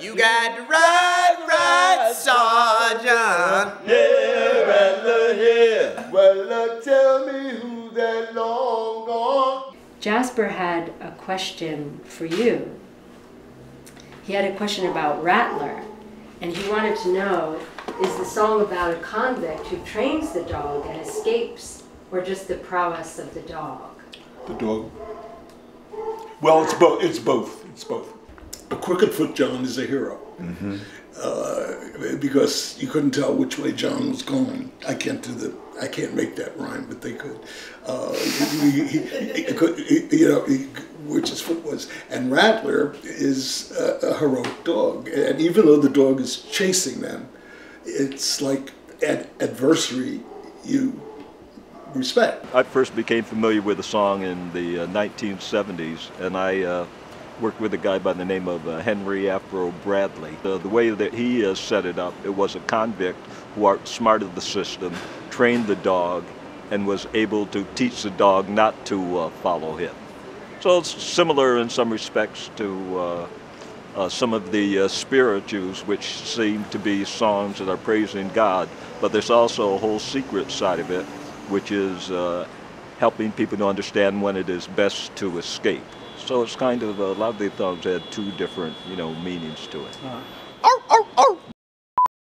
You got to ride, ride, Sergeant. Yeah, Rattler, yeah. Well, uh, tell me who's that long gone. Jasper had a question for you. He had a question about Rattler, and he wanted to know is the song about a convict who trains the dog and escapes, or just the prowess of the dog? The dog. Well, it's both. It's both. It's both. Crooked Foot John is a hero. Uh, because you couldn't tell which way John was going. I can't do the. I can't make that rhyme, but they could. Uh, he, he, he- could- you know, which his foot was. And Rattler is a, a heroic dog, and even though the dog is chasing them, it's like an adversary you respect. I first became familiar with the song in the uh, 1970s, and I uh, worked with a guy by the name of uh, Henry Afro Bradley. Uh, the way that he uh, set it up, it was a convict who outsmarted the system, trained the dog, and was able to teach the dog not to uh, follow him. So it's similar in some respects to uh, some of the spirituals, which seem to be songs that are praising God, but there's also a whole secret side of it, which is helping people to understand when it is best to escape. So it's kind of a lot of the songs had two different, you know, meanings to it. Uh-huh. Oh, oh, oh!